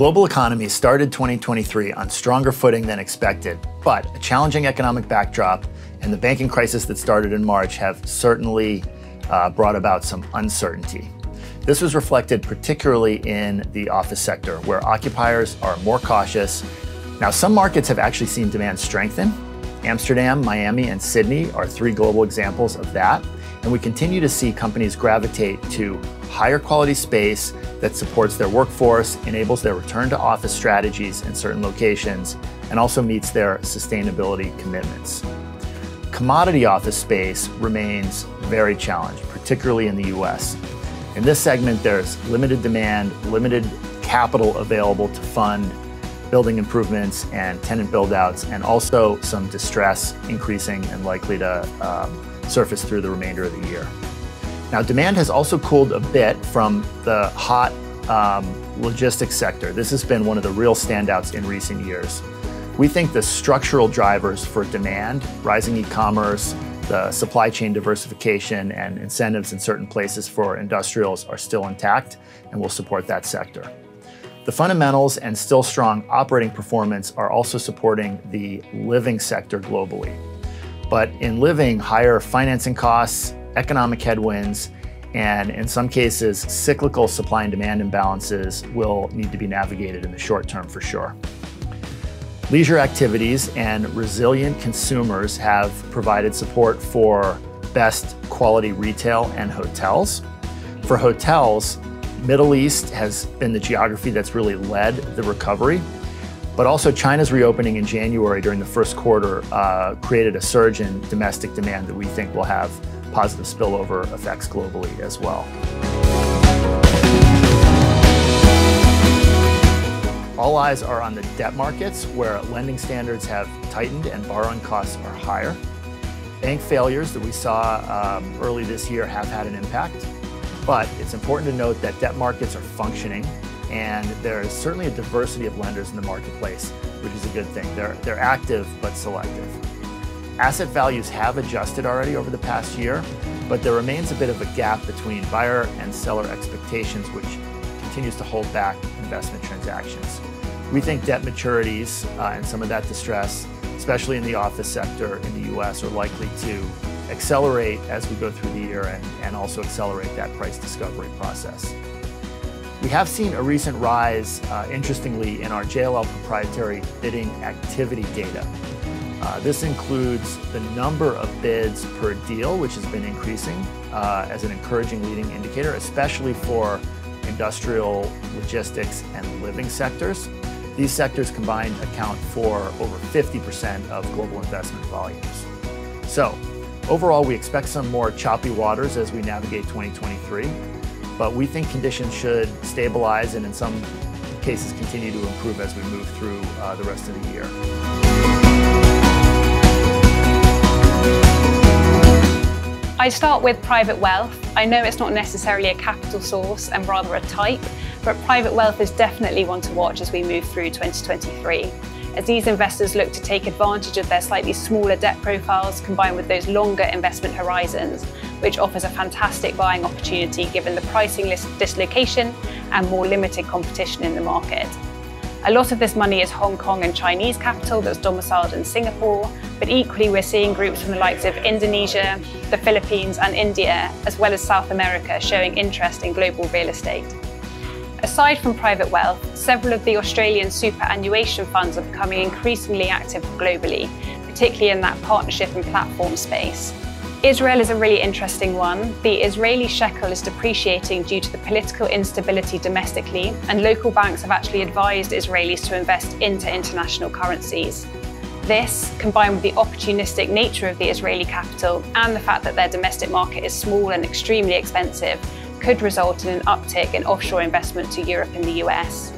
global economy started 2023 on stronger footing than expected, but a challenging economic backdrop and the banking crisis that started in March have certainly uh, brought about some uncertainty. This was reflected particularly in the office sector, where occupiers are more cautious. Now, some markets have actually seen demand strengthen. Amsterdam, Miami, and Sydney are three global examples of that. And we continue to see companies gravitate to higher quality space that supports their workforce, enables their return to office strategies in certain locations, and also meets their sustainability commitments. Commodity office space remains very challenged, particularly in the US. In this segment, there's limited demand, limited capital available to fund building improvements and tenant buildouts, and also some distress increasing and likely to um, surface through the remainder of the year. Now, demand has also cooled a bit from the hot um, logistics sector. This has been one of the real standouts in recent years. We think the structural drivers for demand, rising e-commerce, the supply chain diversification and incentives in certain places for industrials are still intact and will support that sector. The fundamentals and still strong operating performance are also supporting the living sector globally. But in living, higher financing costs, economic headwinds, and in some cases, cyclical supply and demand imbalances will need to be navigated in the short term for sure. Leisure activities and resilient consumers have provided support for best quality retail and hotels. For hotels, Middle East has been the geography that's really led the recovery. But also China's reopening in January during the first quarter uh, created a surge in domestic demand that we think will have positive spillover effects globally as well. All eyes are on the debt markets where lending standards have tightened and borrowing costs are higher. Bank failures that we saw um, early this year have had an impact, but it's important to note that debt markets are functioning and there is certainly a diversity of lenders in the marketplace, which is a good thing. They're, they're active but selective. Asset values have adjusted already over the past year, but there remains a bit of a gap between buyer and seller expectations, which continues to hold back investment transactions. We think debt maturities uh, and some of that distress, especially in the office sector in the US, are likely to accelerate as we go through the year and, and also accelerate that price discovery process. We have seen a recent rise, uh, interestingly, in our JLL proprietary bidding activity data. Uh, this includes the number of bids per deal, which has been increasing uh, as an encouraging leading indicator, especially for industrial, logistics, and living sectors. These sectors combined account for over 50% of global investment volumes. So, overall, we expect some more choppy waters as we navigate 2023, but we think conditions should stabilize and in some cases continue to improve as we move through uh, the rest of the year. I start with private wealth. I know it's not necessarily a capital source and rather a type, but private wealth is definitely one to watch as we move through 2023. As these investors look to take advantage of their slightly smaller debt profiles combined with those longer investment horizons, which offers a fantastic buying opportunity given the pricing dislocation and more limited competition in the market. A lot of this money is Hong Kong and Chinese capital that's domiciled in Singapore, but equally we're seeing groups from the likes of Indonesia, the Philippines and India, as well as South America showing interest in global real estate. Aside from private wealth, several of the Australian superannuation funds are becoming increasingly active globally, particularly in that partnership and platform space. Israel is a really interesting one. The Israeli shekel is depreciating due to the political instability domestically, and local banks have actually advised Israelis to invest into international currencies. This, combined with the opportunistic nature of the Israeli capital and the fact that their domestic market is small and extremely expensive, could result in an uptick in offshore investment to Europe and the US.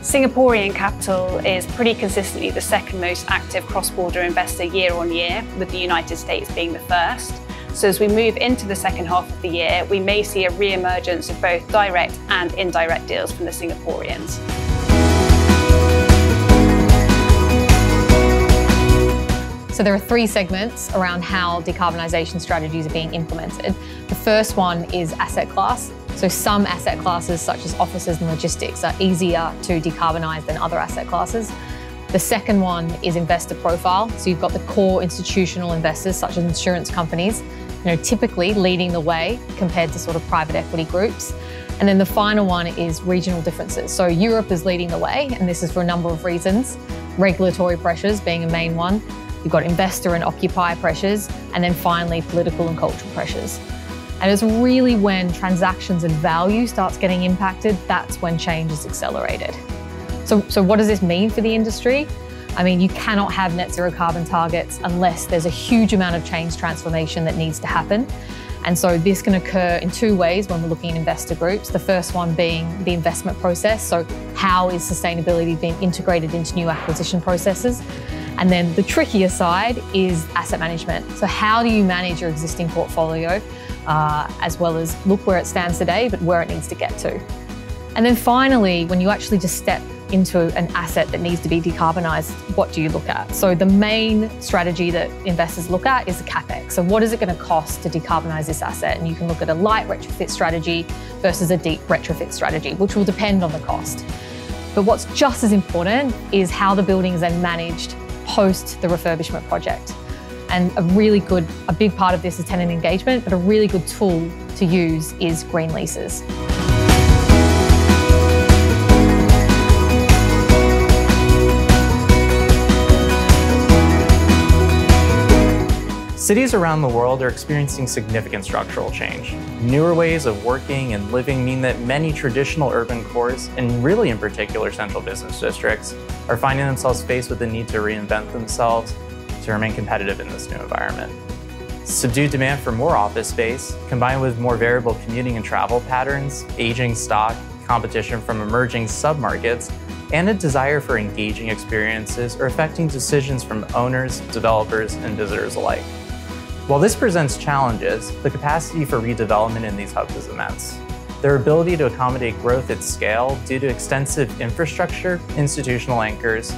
Singaporean capital is pretty consistently the second most active cross-border investor year on year, with the United States being the first. So as we move into the second half of the year, we may see a re-emergence of both direct and indirect deals from the Singaporeans. So there are three segments around how decarbonisation strategies are being implemented. The first one is asset class. So some asset classes, such as offices and logistics, are easier to decarbonise than other asset classes. The second one is investor profile. So you've got the core institutional investors, such as insurance companies, you know, typically leading the way compared to sort of private equity groups. And then the final one is regional differences. So Europe is leading the way, and this is for a number of reasons. Regulatory pressures being a main one. You've got investor and occupier pressures, and then finally political and cultural pressures. And it's really when transactions and value starts getting impacted, that's when change is accelerated. So, so what does this mean for the industry? I mean, you cannot have net zero carbon targets unless there's a huge amount of change transformation that needs to happen. And so this can occur in two ways when we're looking at investor groups. The first one being the investment process. So how is sustainability being integrated into new acquisition processes? And then the trickier side is asset management. So how do you manage your existing portfolio uh, as well as look where it stands today, but where it needs to get to? And then finally, when you actually just step into an asset that needs to be decarbonised, what do you look at? So the main strategy that investors look at is the capex. So what is it going to cost to decarbonise this asset? And you can look at a light retrofit strategy versus a deep retrofit strategy, which will depend on the cost. But what's just as important is how the building is then managed post the refurbishment project. And a really good, a big part of this is tenant engagement, but a really good tool to use is green leases. Cities around the world are experiencing significant structural change. Newer ways of working and living mean that many traditional urban cores, and really in particular central business districts, are finding themselves faced with the need to reinvent themselves to remain competitive in this new environment. Subdued demand for more office space, combined with more variable commuting and travel patterns, aging stock, competition from emerging submarkets, and a desire for engaging experiences are affecting decisions from owners, developers, and visitors alike. While this presents challenges, the capacity for redevelopment in these hubs is immense. Their ability to accommodate growth at scale due to extensive infrastructure, institutional anchors,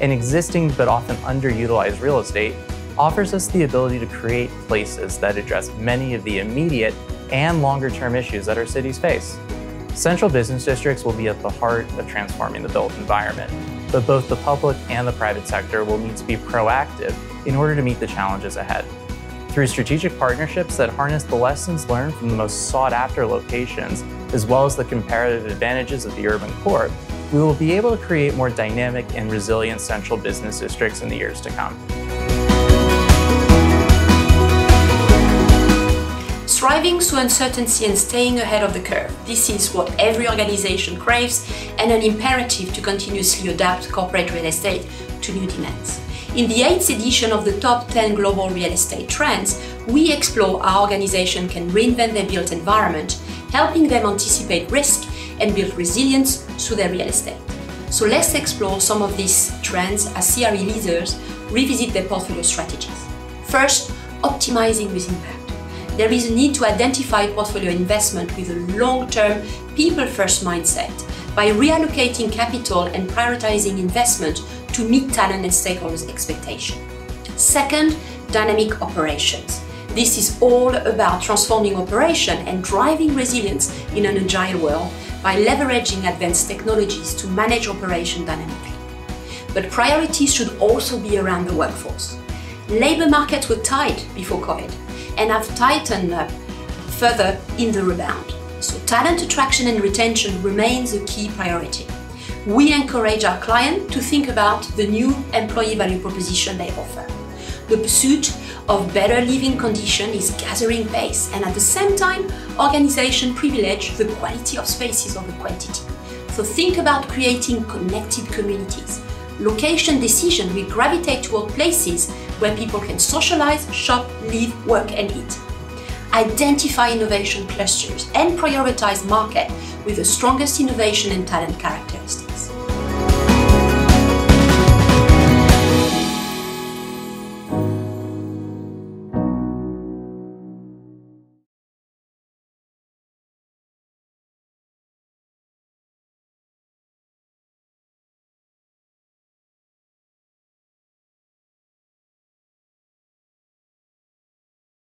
and existing but often underutilized real estate offers us the ability to create places that address many of the immediate and longer term issues that our cities face. Central business districts will be at the heart of transforming the built environment, but both the public and the private sector will need to be proactive in order to meet the challenges ahead. Through strategic partnerships that harness the lessons learned from the most sought after locations, as well as the comparative advantages of the urban core, we will be able to create more dynamic and resilient central business districts in the years to come. Striving through uncertainty and staying ahead of the curve. This is what every organization craves and an imperative to continuously adapt corporate real estate to new demands. In the 8th edition of the Top 10 Global Real Estate Trends, we explore how organizations can reinvent their built environment, helping them anticipate risk and build resilience through their real estate. So let's explore some of these trends as CRE leaders revisit their portfolio strategies. First, optimizing with impact. There is a need to identify portfolio investment with a long-term, people-first mindset by reallocating capital and prioritizing investment to meet talent and stakeholders' expectations. Second, dynamic operations. This is all about transforming operation and driving resilience in an agile world by leveraging advanced technologies to manage operation dynamically. But priorities should also be around the workforce. Labor markets were tight before COVID and have tightened up further in the rebound. So talent attraction and retention remains a key priority we encourage our client to think about the new employee value proposition they offer. The pursuit of better living condition is gathering pace and at the same time, organization privilege the quality of spaces over quantity. So think about creating connected communities. Location decision will gravitate toward places where people can socialize, shop, live, work and eat. Identify innovation clusters and prioritize market with the strongest innovation and talent characteristics.